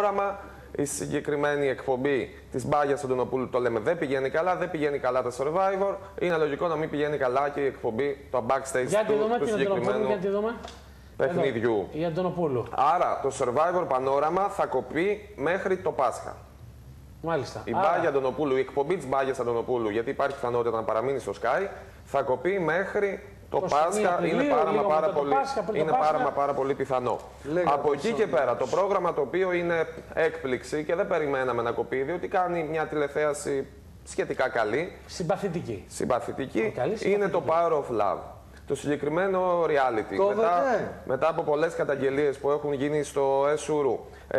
Όραμα, η συγκεκριμένη εκπομπή της Μπάγιας Αντωνοπούλου το λέμε δεν πηγαίνει καλά, δεν πηγαίνει καλά τα Survivor. Είναι λογικό να μην πηγαίνει καλά και η εκπομπή, το backstage Για τη του, δούμε του την Αντωνοπούλου, συγκεκριμένου για τη δούμε. παιχνιδιού. Εδώ, Η Αντωνοπούλου. Άρα το Survivor Πανόραμα θα κοπεί μέχρι το Πάσχα. Μάλιστα. Η Άρα, Μπάγια Αντωνοπούλου, η εκπομπή της Μπάγιας Αντωνοπούλου, γιατί υπάρχει πιθανότητα να παραμείνει στο Sky, θα κοπεί μέχρι το 21 Πάσχα. Απριλίου, Είναι πάρα, λίγο μα πάρα, μετά το πολύ, Πάσχα, πριν το είναι Πάσχα. πάρα, μα πάρα πολύ πιθανό. Λέγα Από το εκεί και πέρα, το πρόγραμμα το οποίο είναι έκπληξη και δεν περιμέναμε να κοπεί, διότι κάνει μια τηλεθέαση σχετικά καλή, Συμπαθητική. συμπαθητική, Καλή, είναι το Power of Love. Το συγκεκριμένο reality. Κόβεται. Μετά, μετά από πολλές καταγγελίες που έχουν γίνει στο Εσουρού, ε,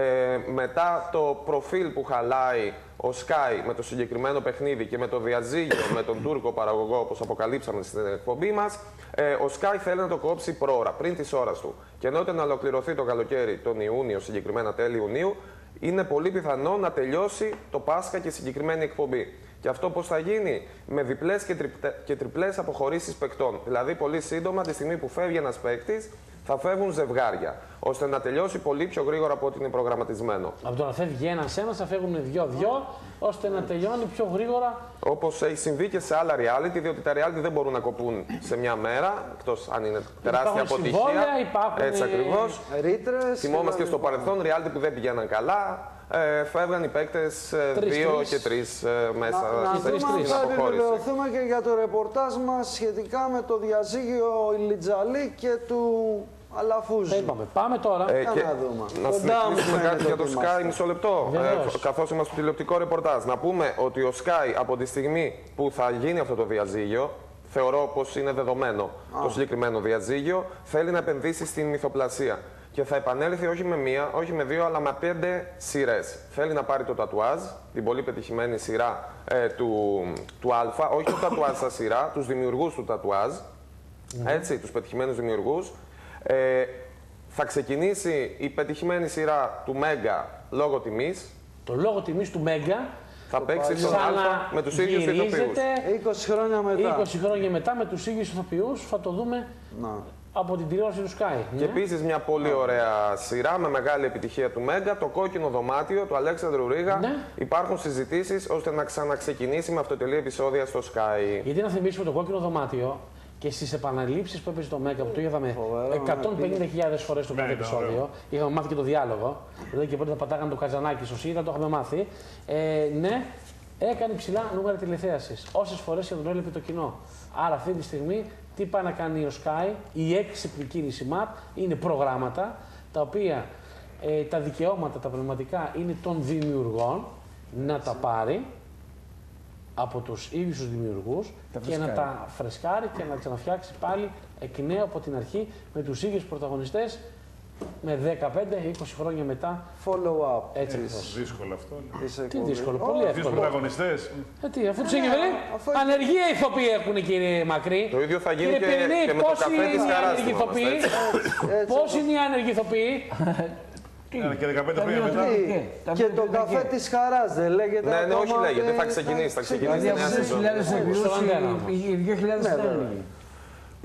μετά το προφίλ που χαλάει ο Sky με το συγκεκριμένο παιχνίδι και με το διαζύγιο με τον Τούρκο παραγωγό, όπως αποκαλύψαμε στην εκπομπή μας, ε, ο Sky θέλει να το κόψει πρόωρα, πριν της ώρας του. Και ενώ να ολοκληρωθεί το καλοκαίρι, τον Ιούνιο, συγκεκριμένα τέλη Ιουνίου, είναι πολύ πιθανό να τελειώσει το Πάσχα και η συγκεκριμένη εκπομπή. Και αυτό πώς θα γίνει, με διπλές και, τριπτε- και τριπλές αποχωρήσεις παικτών. Δηλαδή, πολύ σύντομα, τη στιγμή που φεύγει ένας παίκτης, θα φεύγουν ζευγάρια. ώστε να τελειώσει πολύ πιο γρήγορα από ό,τι είναι προγραμματισμένο. Από το να φεύγει ένα-ένα, θα φεύγουν δυο-δυο, ώστε να τελειώνει πιο γρήγορα. Όπως έχει συμβεί και σε άλλα reality, διότι τα reality δεν μπορούν να κοπούν σε μια μέρα, εκτός αν είναι τεράστια Υπάρχουν αποτυχία. συμβόλαια, υπάρχουν, Έτσι ε, ακριβώς. Ρήτρες. Θυμόμαστε και στο παρελθόν reality που δεν πηγαίναν καλά. Ε, φεύγαν οι παίκτες Τρεις, δύο τρεις. και τρει μέσα Να, να στην δούμε αν τρεις. θα αποχώρηση. επιβεβαιωθούμε και για το ρεπορτάζ μας σχετικά με το διαζύγιο Ηλιτζαλή και του Αλαφούζη. Τα είπαμε. Πάμε τώρα. Ε, Για και να δούμε. να Κοντά μου συνεχίσουμε φαίνεται κάτι για το ότι Sky, είμαστε. μισό λεπτό. Βεβαίως. Ε, Καθώς είμαστε στο τηλεοπτικό ρεπορτάζ, να πούμε ότι ο Sky από τη στιγμή που θα γίνει αυτό το διαζύγιο, θεωρώ πως είναι δεδομένο το συγκεκριμένο διαζύγιο, θέλει να επενδύσει στην μυθοπλασία. Και θα επανέλθει όχι με μία, όχι με δύο, αλλά με πέντε σειρές. Θέλει να πάρει το τατουάζ, την πολύ πετυχημένη σειρά ε, του, του Α, όχι το τατουάζ στα σειρά, τους δημιουργούς του τατουάζ, έτσι, τους πετυχημένους δημιουργούς. Ε, θα ξεκινήσει η πετυχημένη σειρά του Μέγκα λόγω τιμής. Το λόγο τιμής του Μέγκα, Θα παίξει στον σαν Α να με τους ίδιους ηθοποιούς. γυρίζεται 20 χρόνια μετά. 20 χρόνια μετά με τους ίδιους ηθοποιούς. Θα το δούμε Να. Από την τηλεόραση του Sky. Και Ναι. επίσης μια πολύ ωραία σειρά με μεγάλη επιτυχία του Μέγκα, το κόκκινο δωμάτιο του Αλέξανδρου Ρίγα. Ναι. Υπάρχουν συζητήσεις ώστε να ξαναξεκινήσει με αυτοτελή επεισόδια στο Sky. Γιατί να θυμίσουμε το κόκκινο δωμάτιο και στις επαναλήψεις που έπαιζε το Μέγκα που το είδαμε Φοβερό, 150.000 φορές το πρώτο επεισόδιο. Είχαμε μάθει και το διάλογο. Δηλαδή και πότε θα πατάγανε το καζανάκι στο ΣΥΔΑ, το είχαμε μάθει. Ε, ναι, έκανε ψηλά νούμερα τηλεθέασης. Όσες φορές και τον έβλεπε το κοινό. Άρα αυτή τη στιγμή τι πάει να κάνει ο Sky, η έξυπνη κίνηση MAP είναι προγράμματα τα οποία ε, τα δικαιώματα, τα πνευματικά είναι των δημιουργών να τα πάρει από τους ίδιους τους δημιουργούς Τα και να φρεσκάρει. τα φρεσκάρει και να τα ξαναφτιάξει πάλι εκ νέου από την αρχή με τους ίδιους πρωταγωνιστές με 15-20 χρόνια μετά Follow-up. έτσι της- ακριβώς. Δύσκολο αυτό. της Τι εκπομπής. δύσκολο, Ω, πολύ Δύο εύκολο. πρωταγωνιστές. Ε, τι, αφού τους έχει βρει, αφού έχει- ανεργία ηθοποιοί έχουν κύριε Μακρύ. Το ίδιο θα γίνει Κύριε και- Πυρηνή, και με το πόσοι καφέ της είναι οι Χαράς, άνεργοι θυμόμαστε, ηθοποιοί, Έτσι, Πώς είναι οι άνεργοι ηθοποιοί, Ένα και 15 Τα χρόνια δύο μετά. Τι, Και, τα και δύο το και καφέ και. της χαράς δεν λέγεται Ναι, ναι, ακόμα όχι λέγεται, ότι θα ξεκινήσει, θα ξεκινήσει. Δηλαδή νέα από σεζόν. 2.000 εκβιούς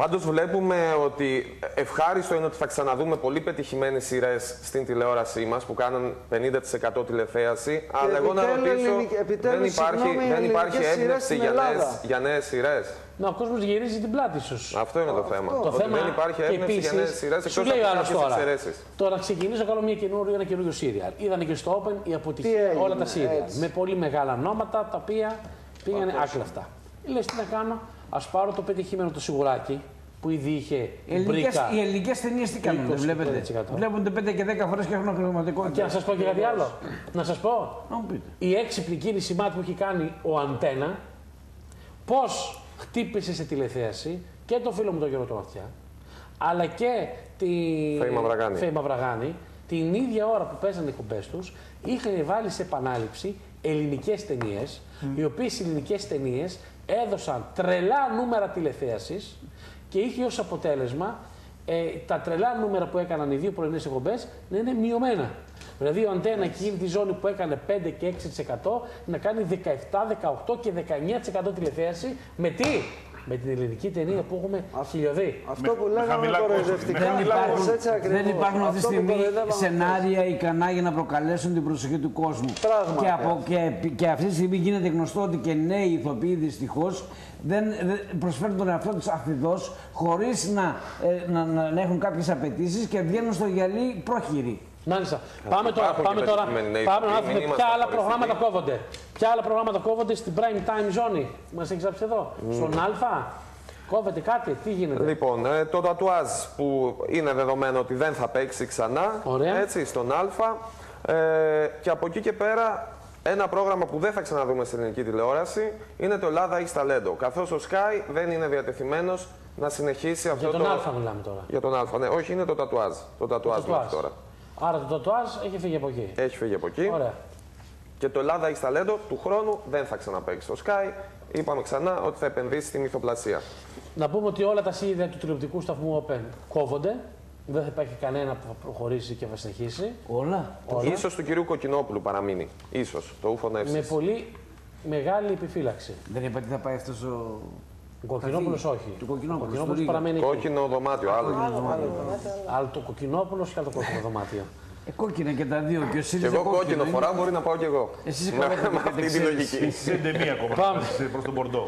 Πάντως βλέπουμε ότι ευχάριστο είναι ότι θα ξαναδούμε πολύ πετυχημένες σειρές στην τηλεόρασή μας που κάνουν 50% τηλεθέαση. Αλλά εγώ να επιτέλους ρωτήσω, ελληνικ- επιτέλους, δεν υπάρχει, συγγνώμη, δεν υπάρχει ελληνικές σειρές έμπνευση στην για νέες, Ελλάδα. για νέες σειρές. να ο κόσμος γυρίζει την πλάτη στους. Αυτό είναι το θέμα. Το ότι θέμα δεν υπάρχει και έμπνευση για νέες επίσης, σειρές σου εκτός λέει ο από άλλος κάποιες τώρα, εξαιρέσεις. τώρα ξεκινήσω να κάνω μια καινούργια, ένα καινούριο σύριαλ. Είδανε και στο Open η Τι αποτυχία έγινε, όλα τα σύριαλ. έτσι. Με πολύ μεγάλα νόματα τα οποία πήγανε άκλαυτα. Λες τι να κάνω, ας πάρω το πετυχημένο το σιγουράκι που ήδη είχε Οι ελληνικές, μπρίκα. οι ελληνικές ταινίες τι κάνουν, 20%. δεν βλέπετε. Βλέπονται 5 και 10 φορές και έχουν χρηματικό. Και να σας πω και κάτι άλλο. Να σας πω, Να μου πείτε. η έξυπνη κίνηση μάτ που έχει κάνει ο Αντένα, πώς χτύπησε σε τηλεθέαση και τον φίλο μου τον Γιώργο τον Αυτιά, αλλά και τη Φέη Μαυραγάνη. Φέη Μαυραγάνη, την ίδια ώρα που παίζανε οι εκπομπές τους, είχαν βάλει σε επανάληψη ελληνικές ταινίες, οι οποίες οι ελληνικές ταινίες έδωσαν τρελά νούμερα τηλεθέασης και είχε ως αποτέλεσμα ε, τα τρελά νούμερα που έκαναν οι δύο πρωινές εκπομπές να είναι μειωμένα. Δηλαδή ο Αντένα εκείνη τη ζώνη που έκανε 5 και 6% να κάνει 17, 18 και 19% τηλεθέαση. Με τι; Με την ελληνική ταινία που έχουμε χιλιοδεί. Αυτό που με λέγαμε χαμηλά κοροϊδευτικά. Δεν κάπως υπάρχουν, έτσι ακριβώς. δεν υπάρχουν αυτή τη Αυτό που στιγμή κοροϊδεύαμε σενάρια ικανά για να προκαλέσουν την προσοχή του κόσμου. Πράγματι. Και, από, και, και αυτή τη στιγμή γίνεται γνωστό ότι και νέοι ηθοποιοί δυστυχώς δεν, δεν προσφέρουν τον εαυτό τους αθλητό χωρίς να, ε, να, να, να έχουν κάποιες απαιτήσεις και βγαίνουν στο γυαλί πρόχειροι. Μάλιστα. Πάμε τώρα, υπάρχουν πάμε και τώρα. πετυχημένοι νέοι Πάμε να ηθοποιοί, δούμε μην ποια είμαστε άλλα απολυστικοί. προγράμματα κόβονται. Ποια άλλα προγράμματα κόβονται στην prime time zone. Μας έχεις γράψει εδώ. Στον Α; Κόβεται κάτι, τι γίνεται; Λοιπόν, ε, το τατουάζ που είναι δεδομένο ότι δεν θα παίξει ξανά, Ωραία. έτσι, στον Α. Ε, και από εκεί και πέρα, ένα πρόγραμμα που δεν θα ξαναδούμε στην ελληνική τηλεόραση είναι το Ελλάδα έχει ταλέντο. Καθώς ο Sky δεν είναι διατεθειμένος να συνεχίσει αυτό Για τον το. Α μιλάμε τώρα. Για τον Α, ναι, όχι, είναι το τατουάζ. Το τατουάζ Τατουάζ. μέχρι τώρα. Άρα το τατουάζ έχει φύγει από εκεί. Έχει φύγει από εκεί. Ωραία. Και το Ελλάδα έχει ταλέντο του χρόνου δεν θα ξαναπαίξει στο Sky. Είπαμε ξανά ότι θα επενδύσει στην ηθοπλασία. Να πούμε ότι όλα τα σύνδια του τηλεοπτικού σταθμού Open κόβονται. Δεν θα υπάρχει κανένα που θα προχωρήσει και θα συνεχίσει. Όλα. Όλα. Ίσως του κυρίου Κοκκινόπουλου παραμείνει. Ίσως. Το ούφο να Με πολύ μεγάλη επιφύλαξη. Δεν είπα τι θα πάει αυτός ο. Ο Κοκκινόπουλος φύγει. όχι. Του Κοκκινόπουλου, Ο Κοκκινόπουλος στο Ρίγα. παραμένει εκεί. Κόκκινο δωμάτιο, άλλο. Αλλά το Κοκκινόπουλος και άλλο το κόκκινο δωμάτιο. Ε, κόκκινα και τα δύο. Και ο Και ΣΥΡΙΖΑ εγώ κόκκινο κόκκινο είναι. φοράω, μπορεί να πάω κι εγώ. Εσείς Με- κόκκινο Με και αυτή δεν τη ξέρεις. λογική. Είσαι εντεμία ακόμα Πάμε. προς τον Μπορντό.